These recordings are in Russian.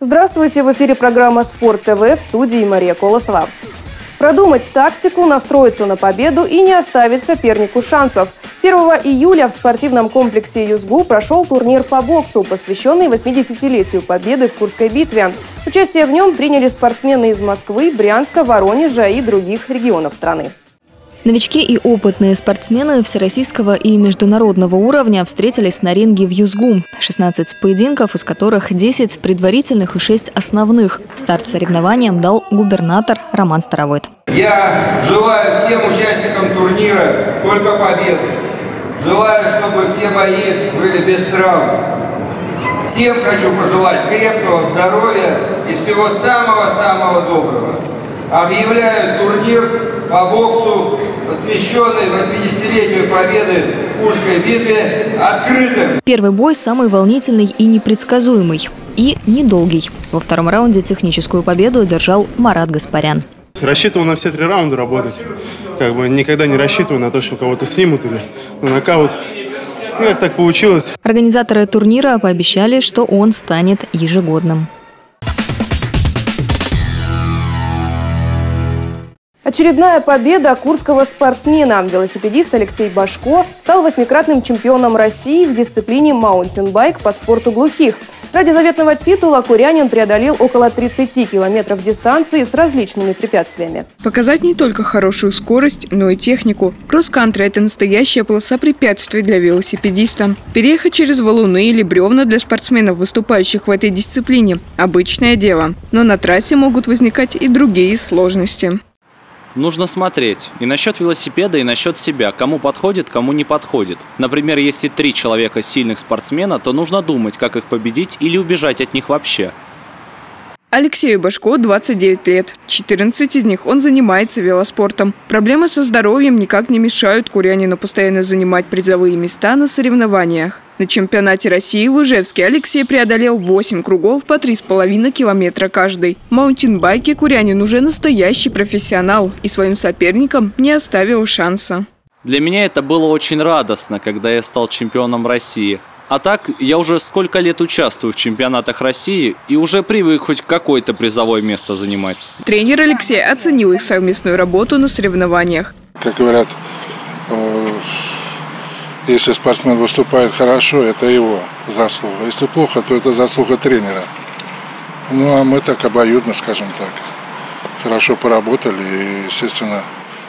Здравствуйте! В эфире программа «Спорт ТВ» в студии Мария Колосова. Продумать тактику, настроиться на победу и не оставить сопернику шансов. 1 июля в спортивном комплексе «Юзгу» прошел турнир по боксу, посвященный 80-летию победы в Курской битве. Участие в нем приняли спортсмены из Москвы, Брянска, Воронежа и других регионов страны. Новички и опытные спортсмены всероссийского и международного уровня встретились на ринге в Юзгу. 16 поединков, из которых 10 предварительных и 6 основных. Старт соревнованиям дал губернатор Роман Старовойт. Я желаю всем участникам турнира только победы. Желаю, чтобы все бои были без травм. Всем хочу пожелать крепкого здоровья и всего самого-самого доброго. Объявляю турнир по боксу, посвященный 80-летию победы в Курской битве, открытым. Первый бой самый волнительный и непредсказуемый. И недолгий. Во втором раунде техническую победу одержал Марат Гаспарян. Рассчитывал на все три раунда работать. Как бы никогда не рассчитываю на то, что кого-то снимут или на нокаут. Ну, как так получилось. Организаторы турнира пообещали, что он станет ежегодным. Очередная победа курского спортсмена. Велосипедист Алексей Башко стал восьмикратным чемпионом России в дисциплине маунтинбайк по спорту глухих. Ради заветного титула курянин преодолел около 30 километров дистанции с различными препятствиями. Показать не только хорошую скорость, но и технику. Кросс-кантри – это настоящая полоса препятствий для велосипедиста. Переехать через валуны или бревна для спортсменов, выступающих в этой дисциплине – обычное дело. Но на трассе могут возникать и другие сложности нужно смотреть и насчет велосипеда, и насчет себя, кому подходит, кому не подходит. Например, если три человека сильных спортсмена, то нужно думать, как их победить или убежать от них вообще. Алексею Башко 29 лет. 14 из них он занимается велоспортом. Проблемы со здоровьем никак не мешают курянину постоянно занимать призовые места на соревнованиях. На чемпионате России в Ижевске Алексей преодолел 8 кругов по 3,5 километра каждый. В маунтинбайке Курянин уже настоящий профессионал и своим соперникам не оставил шанса. Для меня это было очень радостно, когда я стал чемпионом России. А так, я уже сколько лет участвую в чемпионатах России и уже привык хоть какое-то призовое место занимать. Тренер Алексей оценил их совместную работу на соревнованиях. Как говорят, э, если спортсмен выступает хорошо, это его заслуга. Если плохо, то это заслуга тренера. Ну, а мы так обоюдно, скажем так, хорошо поработали и, естественно,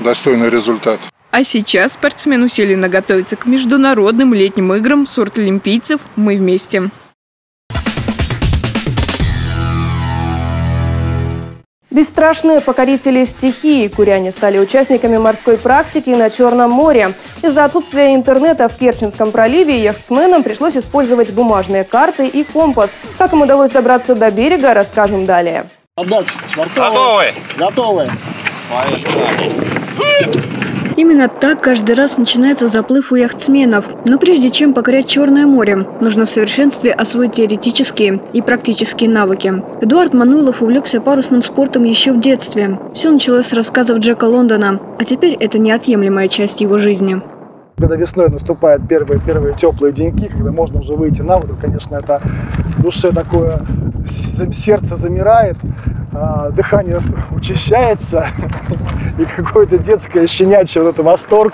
достойный результат. А сейчас спортсмен усиленно готовится к международным летним играм сорт олимпийцев «Мы вместе». Бесстрашные покорители стихии куряне стали участниками морской практики на Черном море. Из-за отсутствия интернета в Керченском проливе яхтсменам пришлось использовать бумажные карты и компас. Как им удалось добраться до берега, расскажем далее. Отдача. Готовы. Готовы. Именно так каждый раз начинается заплыв у яхтсменов. Но прежде чем покорять Черное море, нужно в совершенстве освоить теоретические и практические навыки. Эдуард Мануилов увлекся парусным спортом еще в детстве. Все началось с рассказов Джека Лондона, а теперь это неотъемлемая часть его жизни. Когда весной наступают первые, первые теплые деньки, когда можно уже выйти на воду, конечно, это душе такое, сердце замирает, а, дыхание учащается, и какое-то детское щенячье вот это восторг.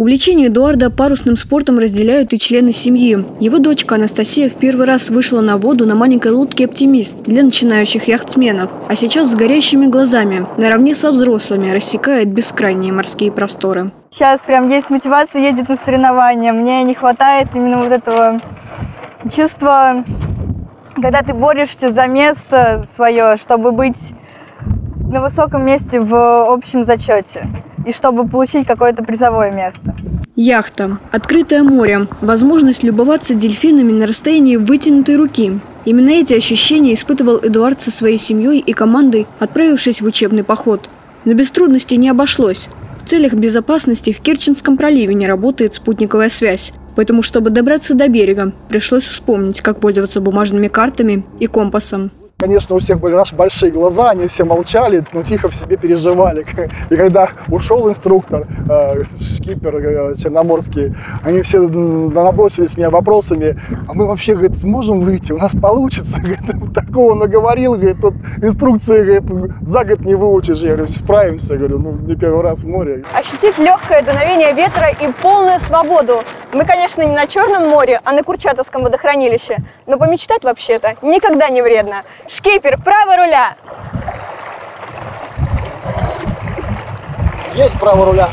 Увлечение Эдуарда парусным спортом разделяют и члены семьи. Его дочка Анастасия в первый раз вышла на воду на маленькой лодке «Оптимист» для начинающих яхтсменов. А сейчас с горящими глазами, наравне со взрослыми, рассекает бескрайние морские просторы. Сейчас прям есть мотивация ездить на соревнования. Мне не хватает именно вот этого чувства когда ты борешься за место свое, чтобы быть на высоком месте в общем зачете и чтобы получить какое-то призовое место. Яхта, открытое море, возможность любоваться дельфинами на расстоянии вытянутой руки. Именно эти ощущения испытывал Эдуард со своей семьей и командой, отправившись в учебный поход. Но без трудностей не обошлось. В целях безопасности в Керченском проливе не работает спутниковая связь. Поэтому, чтобы добраться до берега, пришлось вспомнить, как пользоваться бумажными картами и компасом. Конечно, у всех были наши большие глаза, они все молчали, но тихо в себе переживали. И когда ушел инструктор, э, шкипер э, черноморский, они все набросились меня вопросами, а мы вообще, говорит, сможем выйти, у нас получится? Говорит, такого наговорил, говорит, тут инструкции говорит, за год не выучишь. Я говорю, справимся, говорю, ну не первый раз в море. Ощутить легкое дуновение ветра и полную свободу. Мы, конечно, не на Черном море, а на Курчатовском водохранилище, но помечтать вообще-то никогда не вредно. Шкипер, право руля! Есть право руля.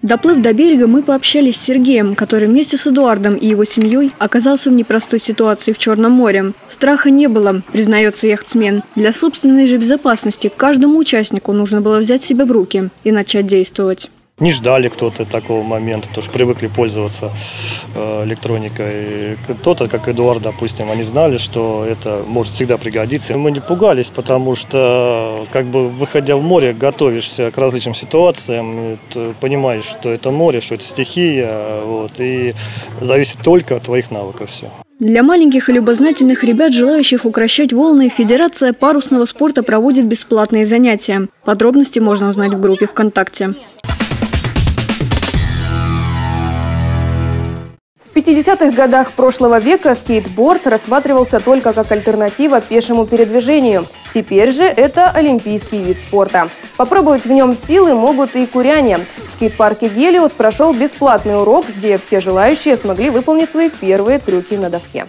Доплыв до берега, мы пообщались с Сергеем, который вместе с Эдуардом и его семьей оказался в непростой ситуации в Черном море. Страха не было, признается яхтсмен. Для собственной же безопасности каждому участнику нужно было взять себя в руки и начать действовать не ждали кто-то такого момента, потому что привыкли пользоваться э, электроникой. Кто-то, как Эдуард, допустим, они знали, что это может всегда пригодиться. Мы не пугались, потому что, как бы, выходя в море, готовишься к различным ситуациям, понимаешь, что это море, что это стихия, вот, и зависит только от твоих навыков все. Для маленьких и любознательных ребят, желающих укращать волны, Федерация парусного спорта проводит бесплатные занятия. Подробности можно узнать в группе ВКонтакте. 50-х годах прошлого века скейтборд рассматривался только как альтернатива пешему передвижению. Теперь же это олимпийский вид спорта. Попробовать в нем силы могут и куряне. В скейт-парке «Гелиос» прошел бесплатный урок, где все желающие смогли выполнить свои первые трюки на доске.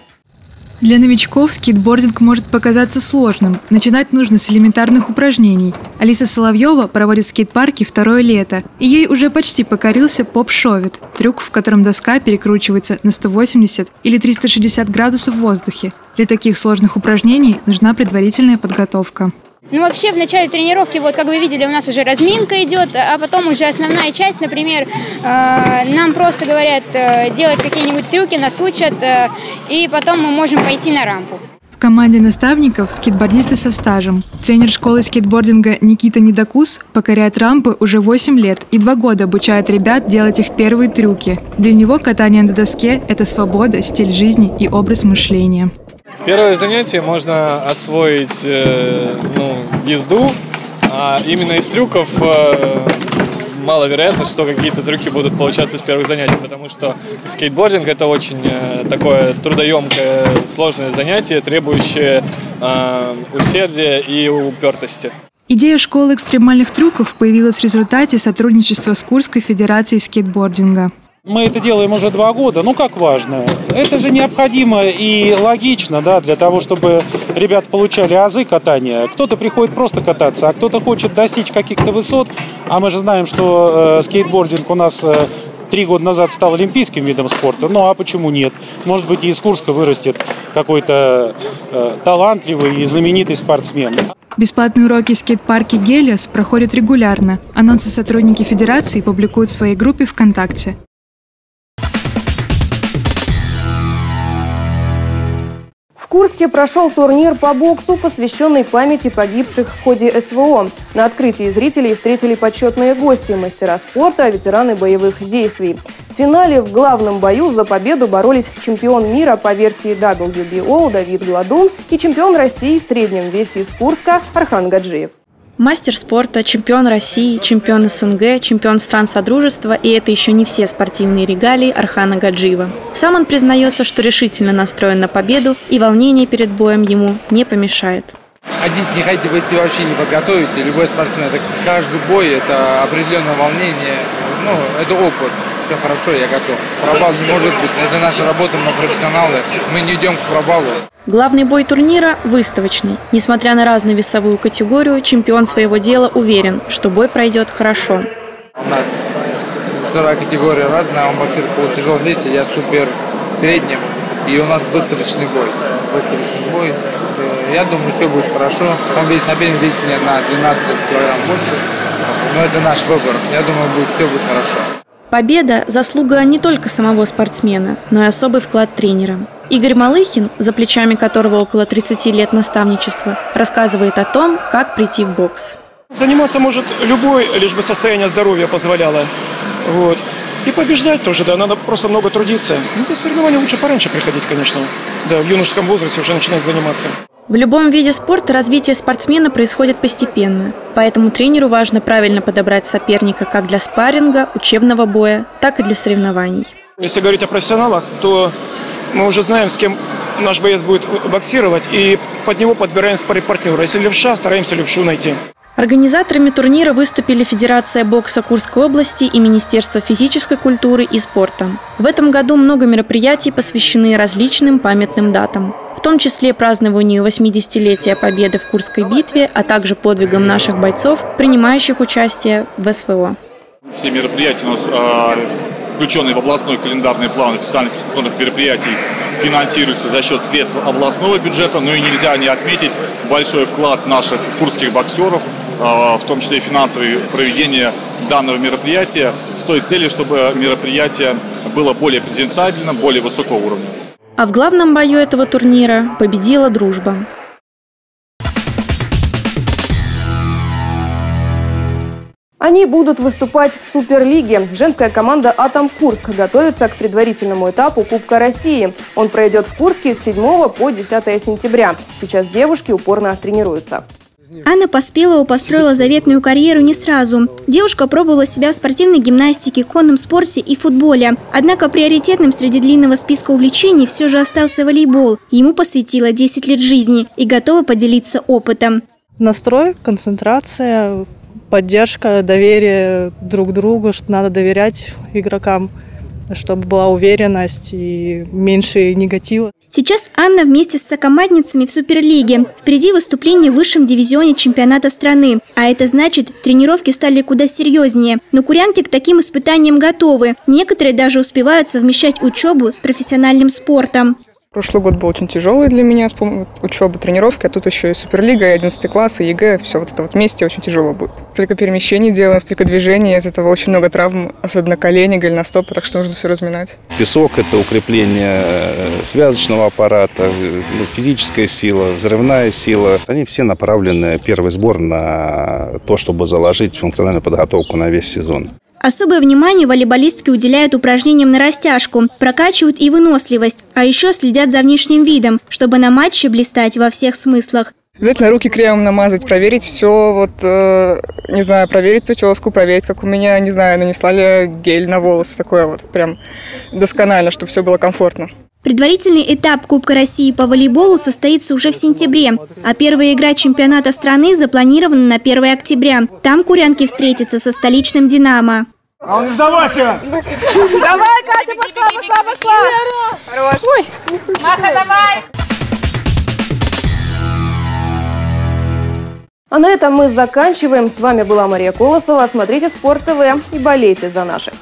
Для новичков скейтбординг может показаться сложным. Начинать нужно с элементарных упражнений. Алиса Соловьева проводит в скейт-парке второе лето, и ей уже почти покорился pop shove-it – трюк, в котором доска перекручивается на 180 или 360 градусов в воздухе. Для таких сложных упражнений нужна предварительная подготовка. Ну, вообще, в начале тренировки, вот как вы видели, у нас уже разминка идет, а потом уже основная часть, например, э, нам просто говорят э, делать какие-нибудь трюки, нас учат, э, и потом мы можем пойти на рампу. В команде наставников скейтбордисты со стажем. Тренер школы скейтбординга Никита Недокус покоряет рампы уже 8 лет и 2 года обучает ребят делать их первые трюки. Для него катание на доске – это свобода, стиль жизни и образ мышления. В первое занятие можно освоить э, ну, езду, а именно из трюков э, маловероятно, что какие-то трюки будут получаться с первых занятий, потому что скейтбординг это очень э, такое трудоемкое, сложное занятие, требующее э, усердия и упертости. Идея школы экстремальных трюков появилась в результате сотрудничества с Курской федерацией скейтбординга. Мы это делаем уже два года. Ну как важно? Это же необходимо и логично, да, для того, чтобы ребят получали азы катания. Кто-то приходит просто кататься, а кто-то хочет достичь каких-то высот. А мы же знаем, что э, скейтбординг у нас э, три года назад стал олимпийским видом спорта. Ну а почему нет? Может быть, и из Курска вырастет какой-то э, талантливый и знаменитый спортсмен. Бесплатные уроки в скейт-парке «Гелиос» проходят регулярно. Анонсы сотрудники Федерации публикуют в своей группе ВКонтакте. Курске прошел турнир по боксу, посвященный памяти погибших в ходе СВО. На открытии зрителей встретили почетные гости, мастера спорта, ветераны боевых действий. В финале в главном бою за победу боролись чемпион мира по версии WBO Давид Гладун и чемпион России в среднем весе из Курска Архан Гаджиев. Мастер спорта, чемпион России, чемпион СНГ, чемпион стран Содружества, и это еще не все спортивные регалии Архана Гаджиева. Сам он признается, что решительно настроен на победу, и волнение перед боем ему не помешает. Ходить, не ходить, вы себя вообще не подготовите. Любой спортсмен, это каждый бой, это определенное волнение, ну, это опыт. Все хорошо, я готов. Пробал не может быть. Это наша работа, мы профессионалы. Мы не идем к пробалу. Главный бой турнира – выставочный. Несмотря на разную весовую категорию, чемпион своего дела уверен, что бой пройдет хорошо. У нас вторая категория разная, он боксер по тяжелом весе, я супер среднем. И у нас выставочный бой. Выставочный бой. Э, я думаю, все будет хорошо. Он весь соперник весит мне на 12 килограмм больше. Но это наш выбор. Я думаю, будет, все будет хорошо. Победа – заслуга не только самого спортсмена, но и особый вклад тренера. Игорь Малыхин, за плечами которого около 30 лет наставничества, рассказывает о том, как прийти в бокс. Заниматься может любой, лишь бы состояние здоровья позволяло. Вот. И побеждать тоже, да, надо просто много трудиться. Ну, до соревнований лучше пораньше приходить, конечно. Да, в юношеском возрасте уже начинать заниматься. В любом виде спорта развитие спортсмена происходит постепенно, поэтому тренеру важно правильно подобрать соперника как для спарринга, учебного боя, так и для соревнований. Если говорить о профессионалах, то мы уже знаем, с кем наш боец будет боксировать, и под него подбираем спарринг партнера. Если левша, стараемся левшу найти. Организаторами турнира выступили Федерация бокса Курской области и Министерство физической культуры и спорта. В этом году много мероприятий посвящены различным памятным датам в том числе празднованию 80-летия Победы в Курской битве, а также подвигам наших бойцов, принимающих участие в СВО. Все мероприятия у нас а, включенные в областной календарный план официальных физкультурных мероприятий финансируются за счет средств областного бюджета, но и нельзя не отметить большой вклад наших курских боксеров, а, в том числе и финансовое проведение данного мероприятия с той целью, чтобы мероприятие было более презентабельным, более высокого уровня. А в главном бою этого турнира победила дружба. Они будут выступать в Суперлиге. Женская команда «Атом Курск» готовится к предварительному этапу Кубка России. Он пройдет в Курске с 7 по 10 сентября. Сейчас девушки упорно тренируются. Анна Поспелова построила заветную карьеру не сразу. Девушка пробовала себя в спортивной гимнастике, конном спорте и футболе. Однако приоритетным среди длинного списка увлечений все же остался волейбол. Ему посвятила 10 лет жизни и готова поделиться опытом. Настрой, концентрация, поддержка, доверие друг другу, что надо доверять игрокам чтобы была уверенность и меньше негатива. Сейчас Анна вместе с сокомандницами в Суперлиге. Впереди выступление в высшем дивизионе чемпионата страны. А это значит, тренировки стали куда серьезнее. Но курянки к таким испытаниям готовы. Некоторые даже успевают совмещать учебу с профессиональным спортом. Прошлый год был очень тяжелый для меня, с учебы, тренировки, а тут еще и Суперлига, и 11 класс, и ЕГЭ, все вот это вот вместе очень тяжело будет. Столько перемещений делаем, столько движений, из этого очень много травм, особенно колени, голеностопа, так что нужно все разминать. Песок – это укрепление э, связочного аппарата, э, ну, физическая сила, взрывная сила. Они все направлены, первый сбор, на то, чтобы заложить функциональную подготовку на весь сезон. Особое внимание волейболистки уделяют упражнениям на растяжку, прокачивают и выносливость, а еще следят за внешним видом, чтобы на матче блистать во всех смыслах. Обязательно руки кремом намазать, проверить все, вот, э, не знаю, проверить прическу, проверить, как у меня, не знаю, нанесла ли гель на волосы, такое вот, прям досконально, чтобы все было комфортно. Предварительный этап Кубка России по волейболу состоится уже в сентябре, а первая игра чемпионата страны запланирована на 1 октября. Там курянки встретятся со столичным «Динамо». А не сдавайся! Давай, Катя, пошла, пошла, пошла! Хорош! Ой! Маха, давай! А на этом мы заканчиваем. С вами была Мария Колосова. Смотрите Спорт ТВ и болейте за наших.